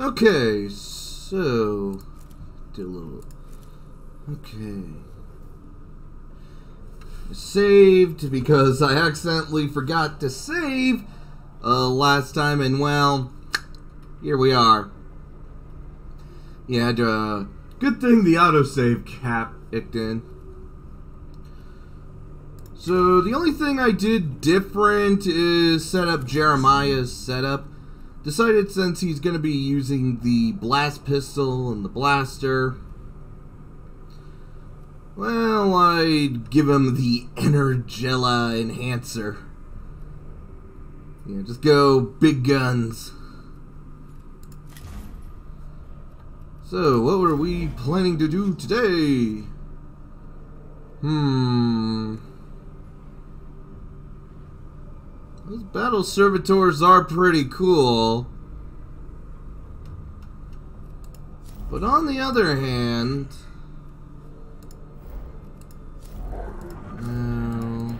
Okay, so do a little. Okay. Saved because I accidentally forgot to save uh, last time, and well, here we are. Yeah, uh, good thing the autosave cap kicked in. So the only thing I did different is set up Jeremiah's setup. Decided since he's going to be using the blast pistol and the blaster, well, I'd give him the Energella enhancer. Yeah, just go big guns. So, what were we planning to do today? Hmm. Those battle servitors are pretty cool. But on the other hand... Uh,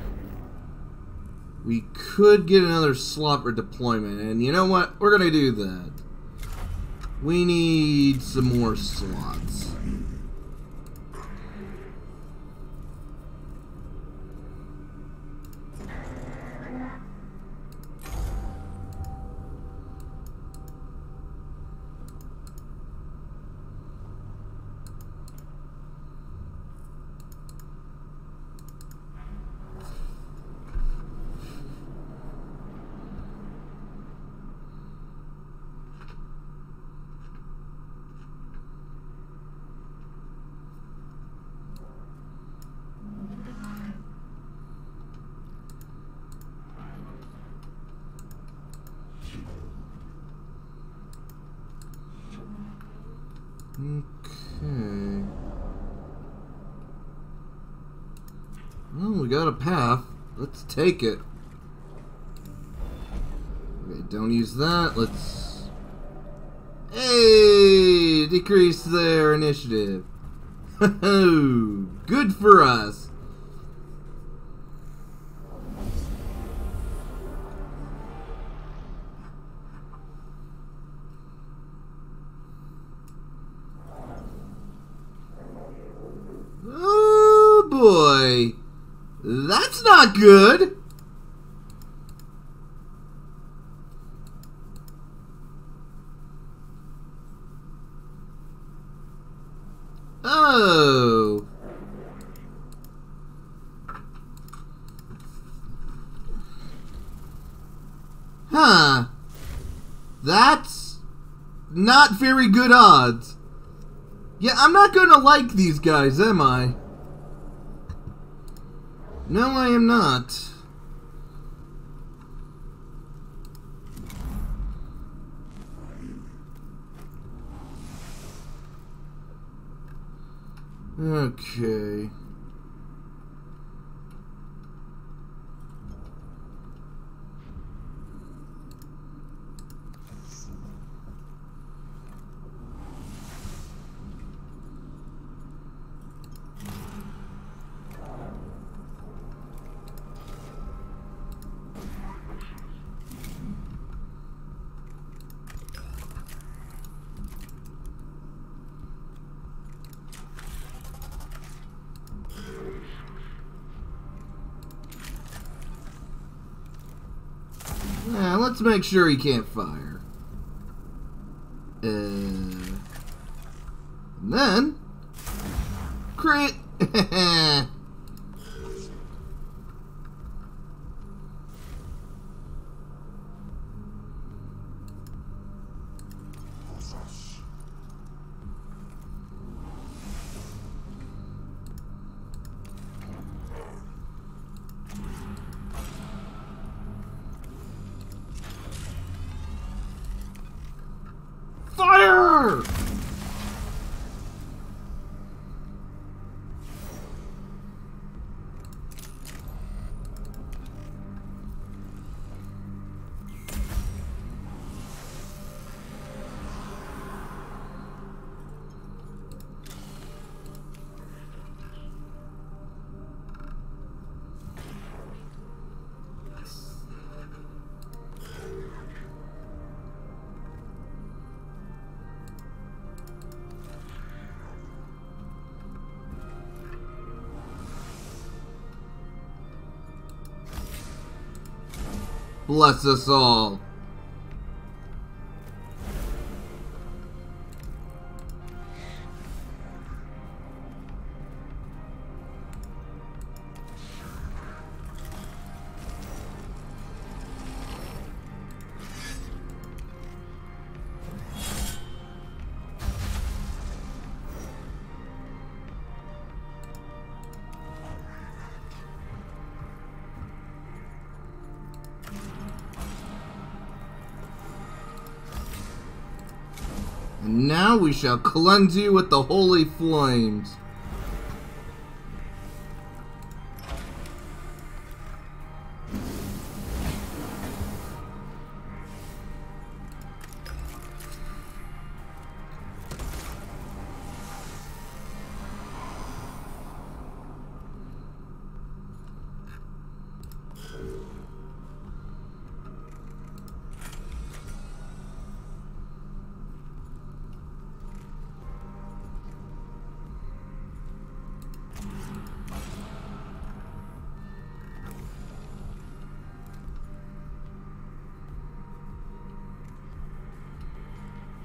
we could get another slot for deployment. And you know what? We're to do that. We need some more slots. Okay. Well, we got a path. Let's take it. Okay, don't use that. Let's... Hey! Decrease their initiative. Good for us. Oh boy. That's not good. Oh. Huh. That's not very good odds. Yeah, I'm not gonna like these guys, am I? No, I am not. Okay. Yeah, let's make sure he can't fire. Uh, and then Bless us all. We shall cleanse you with the holy flames.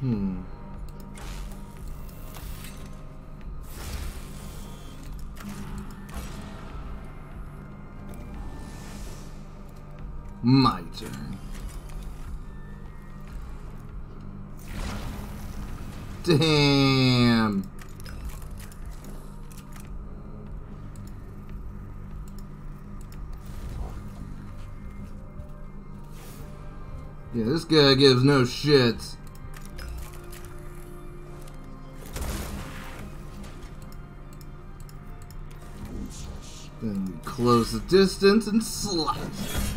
Hmm. My turn. Damn. Yeah, this guy gives no shits. Close the distance and slice.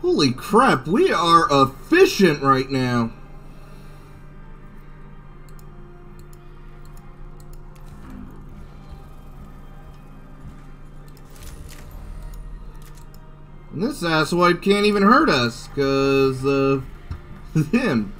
Holy crap, we are efficient right now. And this asswipe can't even hurt us, because of him.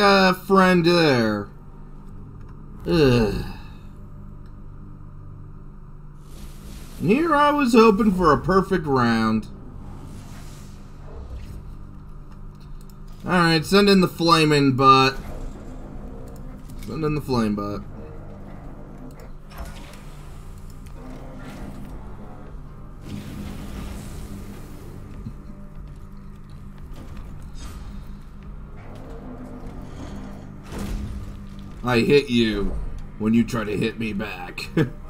Got a friend there. Ugh. And here I was hoping for a perfect round. Alright, send in the flaming butt. Send in the flame butt. I hit you when you try to hit me back.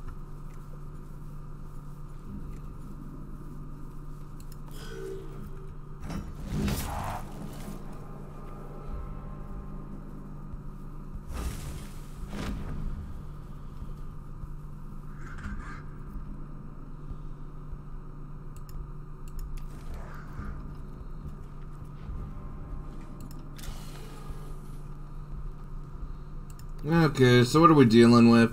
Okay, so what are we dealing with?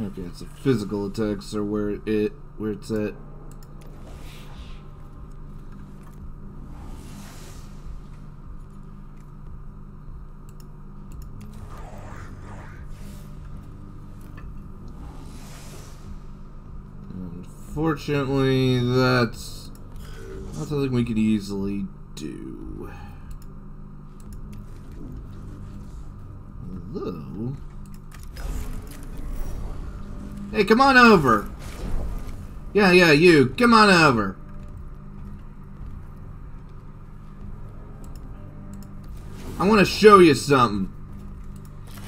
Okay, it's a physical attacks or where it where it's at. Unfortunately, that's not something we could easily do. Hello. Hey, come on over. Yeah, yeah, you. Come on over. I want to show you something.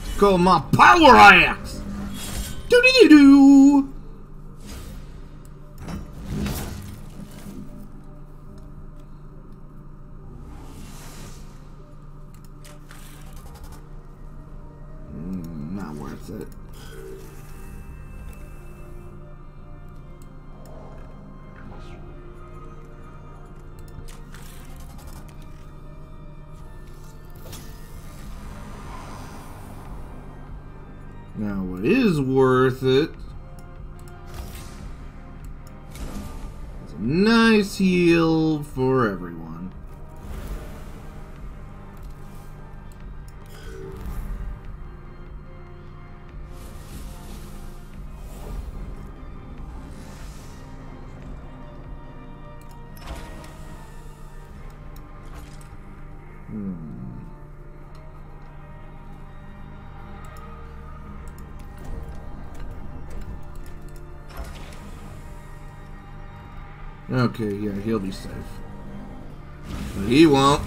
It's called my power axe. Doo doo doo doo. What is worth it? Okay, yeah, he'll be safe. But he won't.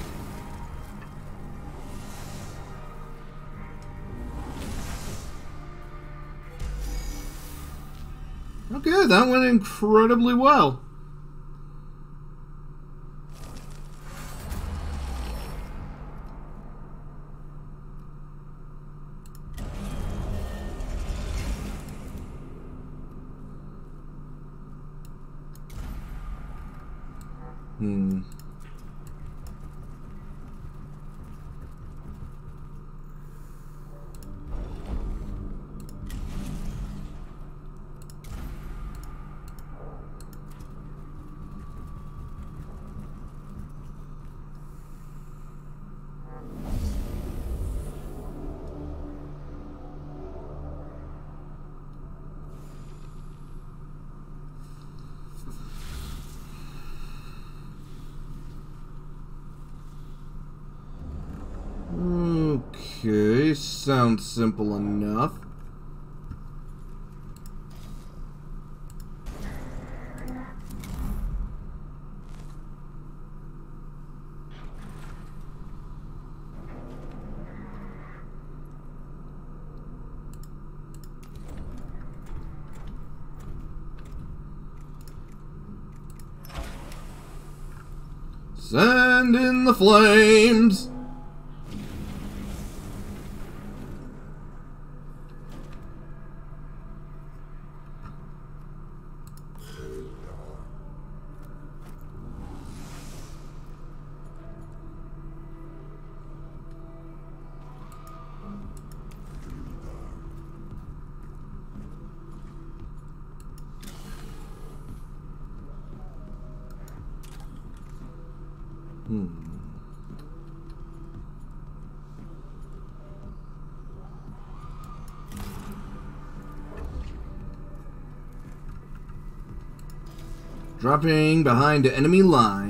Okay, that went incredibly well. Sounds simple enough. Send in the flames! Dropping behind enemy lines.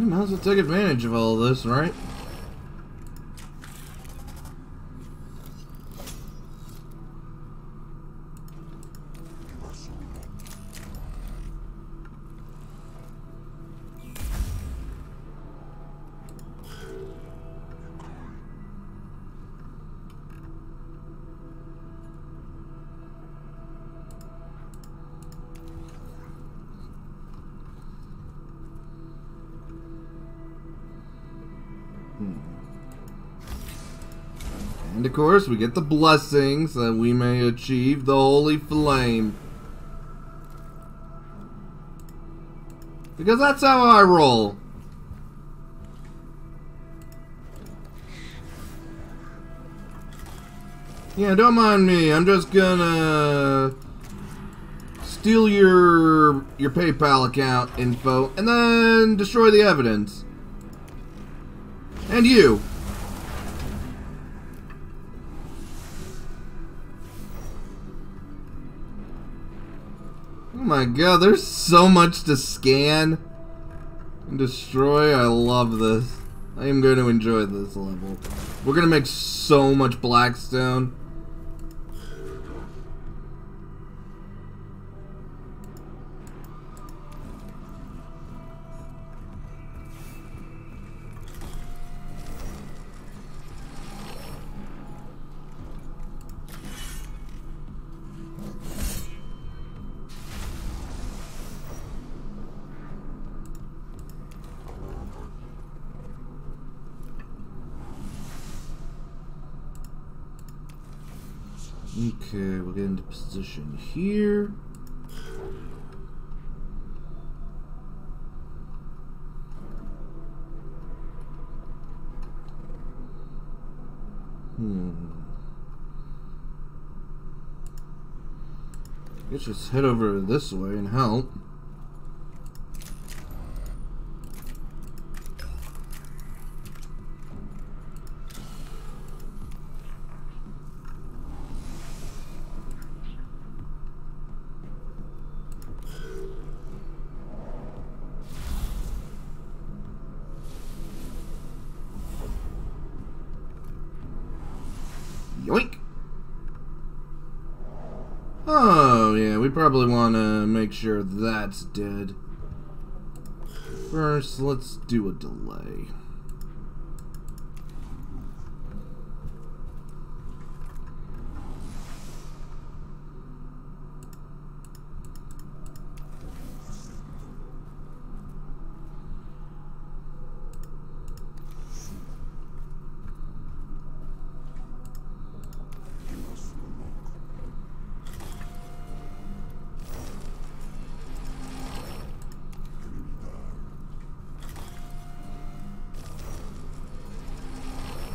You might as well take advantage of all this, right? Of course, we get the blessings that we may achieve the holy flame. Because that's how I roll. Yeah, don't mind me. I'm just gonna steal your your PayPal account info and then destroy the evidence. And you. My god, there's so much to scan and destroy. I love this. I am going to enjoy this level. We're going to make so much Blackstone. Position here. Hmm. Let's just head over this way and help. Make sure that's dead. First, let's do a delay.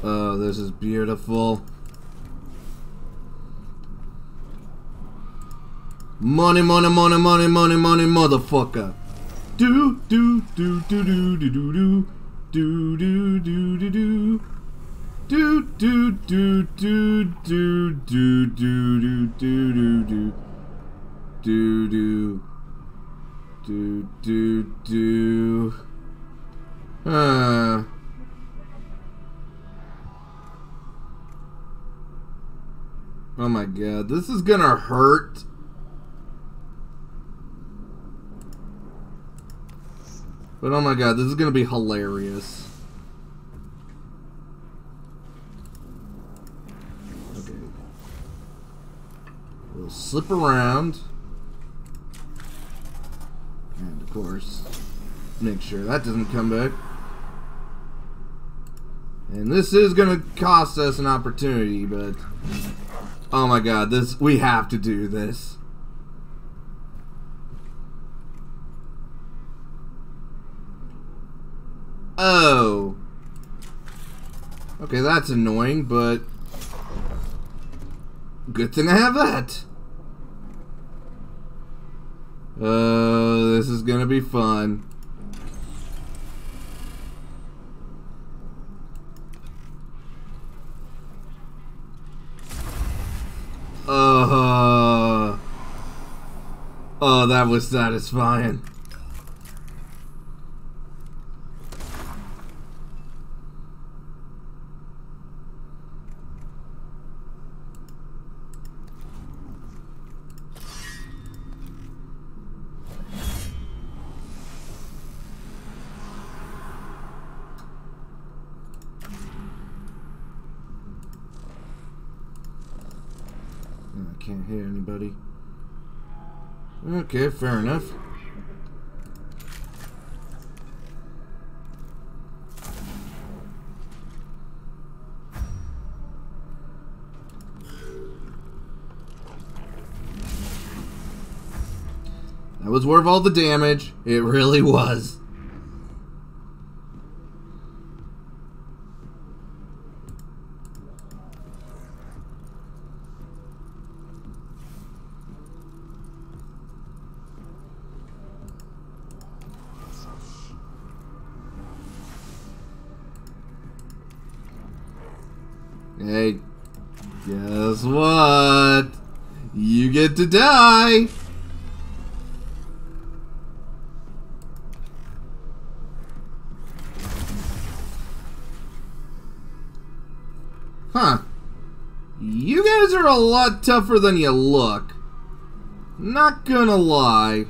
Oh, this is beautiful. Money, money, money, money, money, money, motherfucker. Do, do, do, do, do, do, do, do, do, do, do, do. Do do do do do do do do do do do do do do do do. Ah. Oh my god, this is gonna hurt. But oh my god, this is gonna be hilarious. Okay. We'll slip around. And of course, make sure that doesn't come back. And this is gonna cost us an opportunity, but Oh my god, this we have to do this. Oh. Okay, that's annoying, but good thing I have that. Uh, this is gonna be fun. Uh, oh, that was satisfying. can't hit anybody. Okay, fair enough. That was worth all the damage. It really was. A lot tougher than you look. Not gonna lie.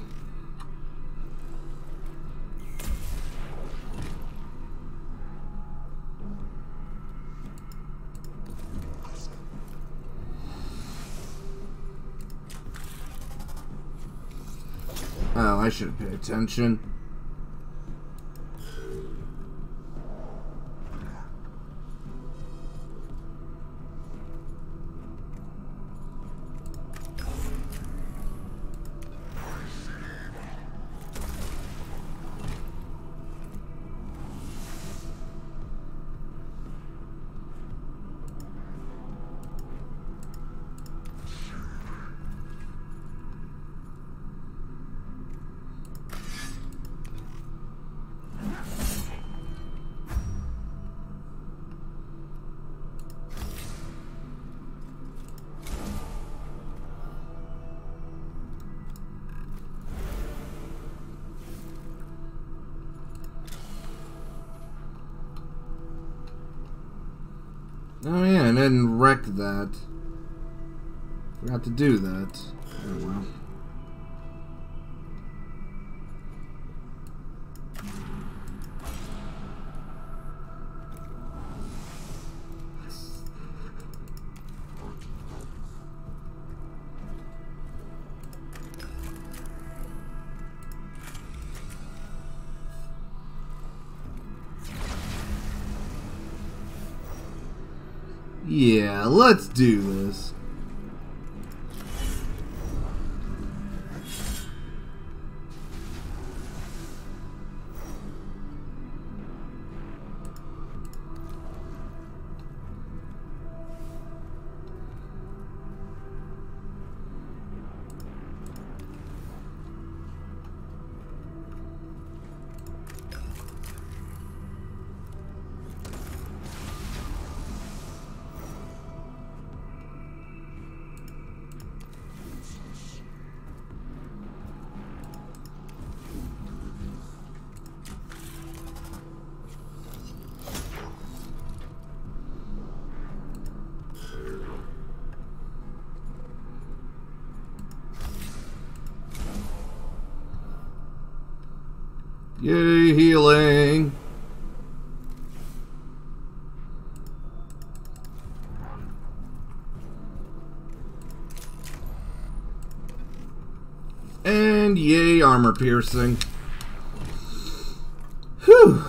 Oh, I should have paid attention. I didn't wreck that. Forgot to do that. Oh well. Let's do this. Armor piercing. Whew.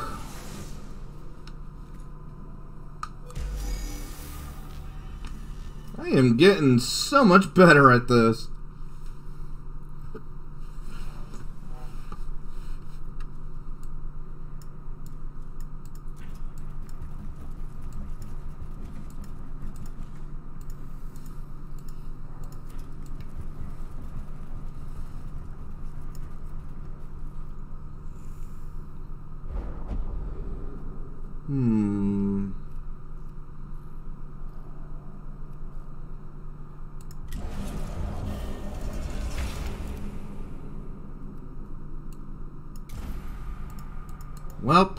I am getting so much better at this. Hmm. Welp.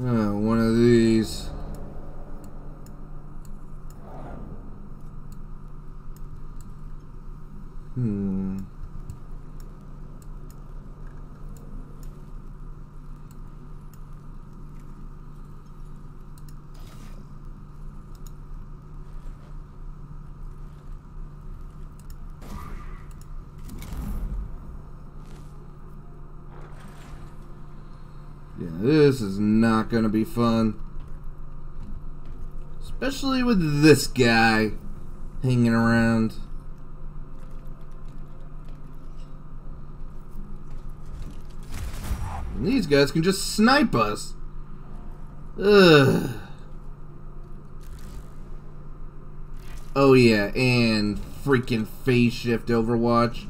Oh, one of these. Yeah, this is not gonna be fun. Especially with this guy hanging around. And these guys can just snipe us. Ugh. Oh yeah, and freaking phase shift Overwatch.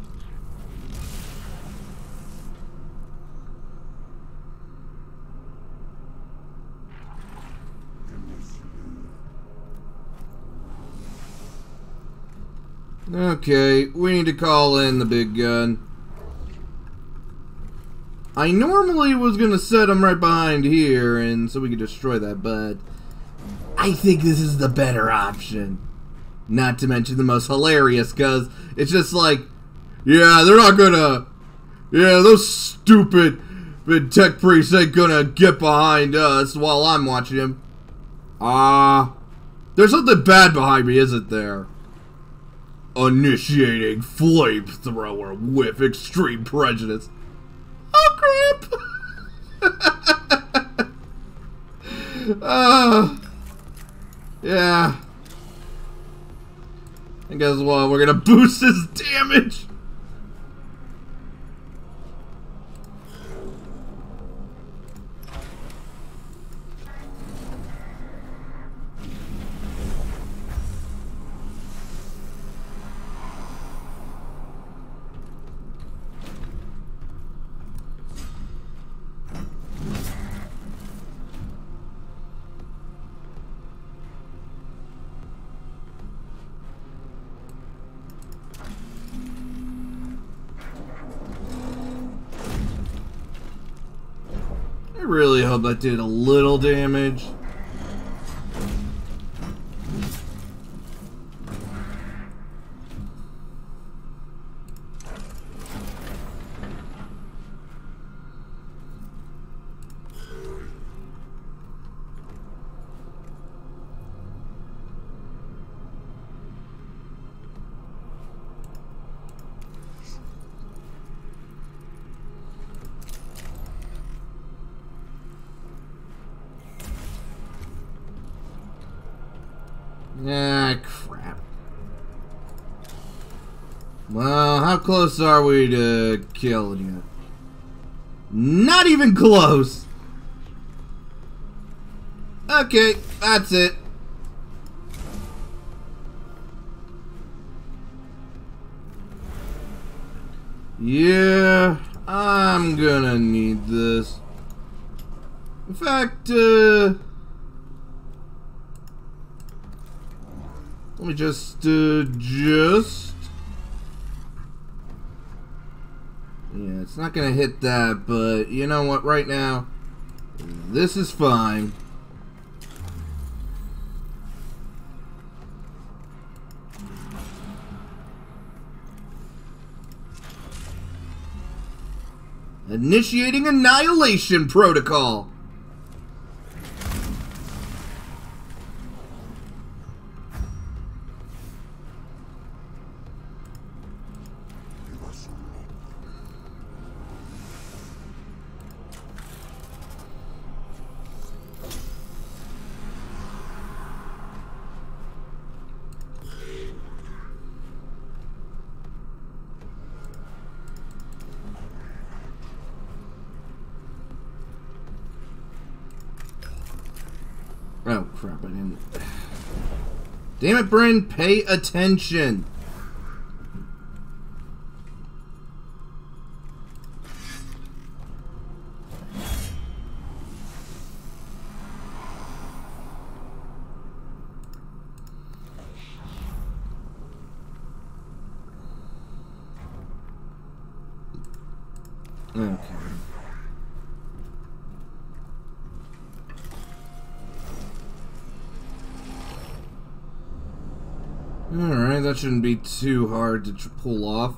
Okay, we need to call in the big gun. I normally was going to set him right behind here and so we could destroy that, but I think this is the better option. Not to mention the most hilarious, because it's just like, yeah, they're not gonna, yeah, those stupid tech priests ain't gonna get behind us while I'm watching him. Ah, uh, there's something bad behind me, isn't there? Initiating flamethrower with extreme prejudice. Oh crap! uh, yeah. And guess what? We're gonna boost his damage. Really hope that did a little damage. Ah, crap. Well, how close are we to killing you? Not even close! Okay, that's it. Just, uh, just... Yeah, it's not gonna hit that, but you know what, right now, this is fine. Initiating Annihilation Protocol. Oh, crap, I didn't... Damn it, Bryn, pay attention! shouldn't be too hard to pull off.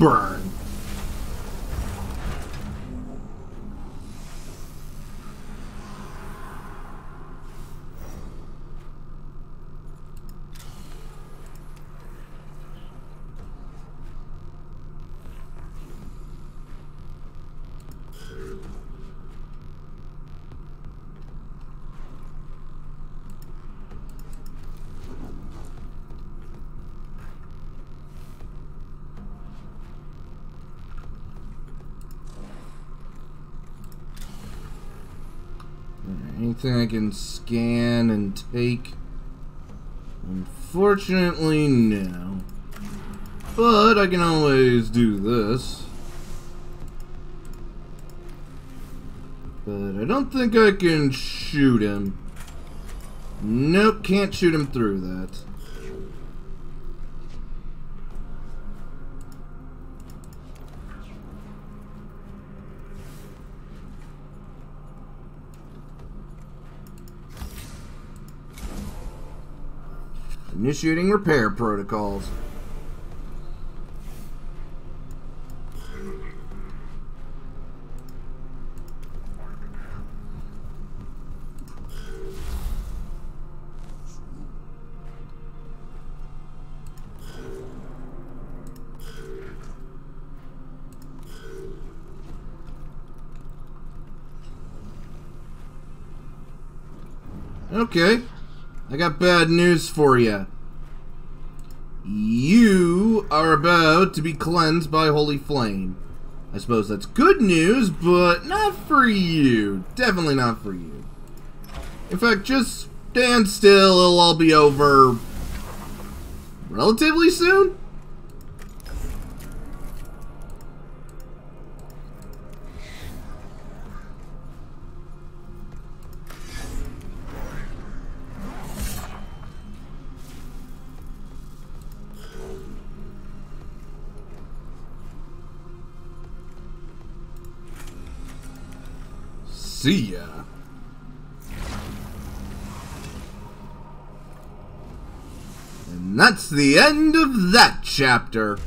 Burn. Anything I can scan and take? Unfortunately, no. But I can always do this. But I don't think I can shoot him. Nope, can't shoot him through that. Initiating repair protocols. Got bad news for you. You are about to be cleansed by Holy Flame. I suppose that's good news, but not for you. Definitely not for you. In fact, just stand still. It'll all be over relatively soon. See ya. And that's the end of that chapter.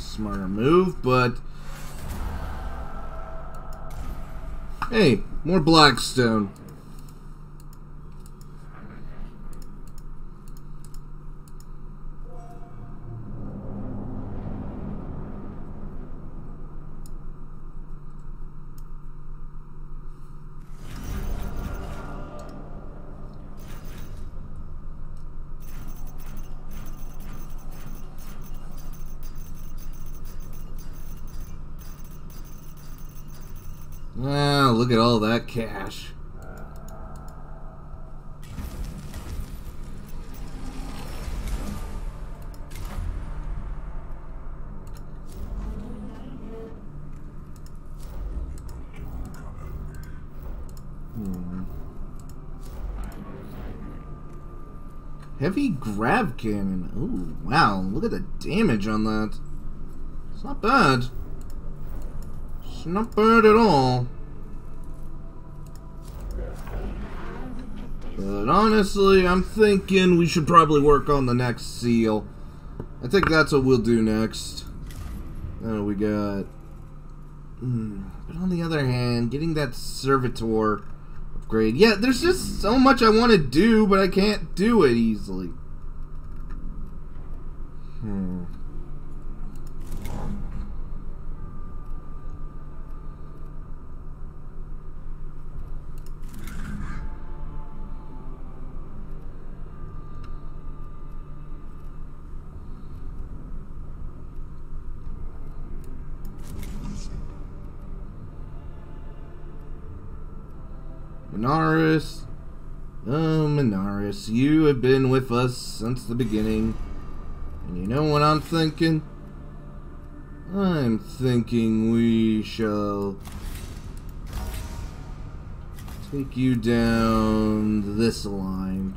Smarter move, but... Hey, more Blackstone. Wow, look at all that cash. Hmm. Heavy grav cannon. Oh, wow. Look at the damage on that. It's not bad. Not bad at all. But honestly, I'm thinking we should probably work on the next seal. I think that's what we'll do next. Oh, we got... Hmm, but on the other hand, getting that servitor upgrade... Yeah, there's just so much I want to do, but I can't do it easily. Minaris. Oh, uh, Minaris, you have been with us since the beginning. And you know what I'm thinking? I'm thinking we shall Take you down this line.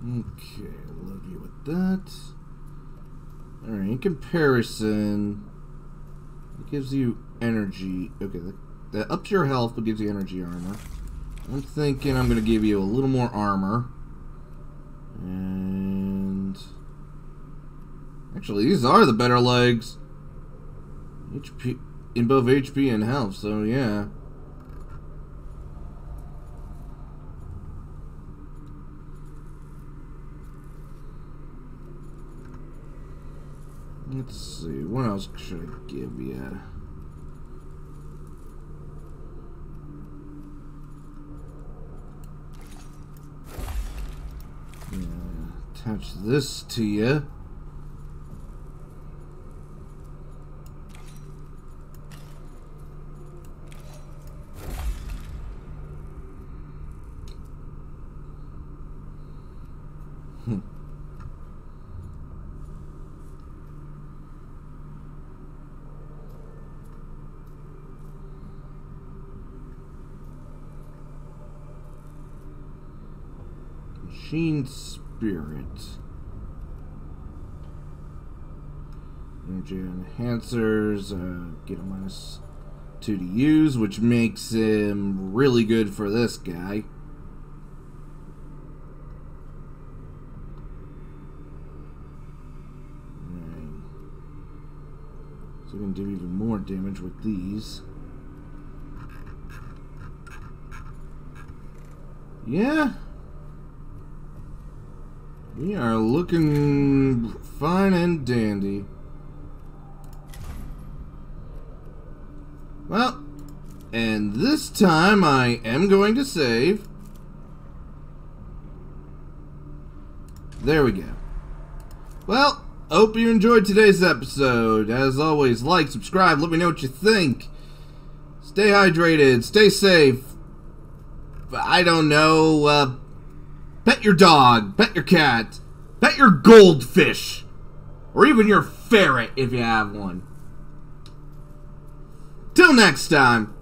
Okay, load you with that. Alright, in comparison, it gives you energy. Okay, that, that ups your health but gives you energy armor. I'm thinking I'm going to give you a little more armor. And... Actually, these are the better legs. HP in both HP and health, so yeah. Let's see, what else should I give you? Yeah, attach this to you. Hmm. Machine Spirit. Energy enhancers, uh, get a minus two to use, which makes him really good for this guy. So we can do even more damage with these. Yeah. We are looking fine and dandy. Well, and this time I am going to save. There we go. Well, hope you enjoyed today's episode. As always, like, subscribe, let me know what you think. Stay hydrated, stay safe. I don't know, uh, Pet your dog, bet your cat, bet your goldfish, or even your ferret if you have one. Till next time.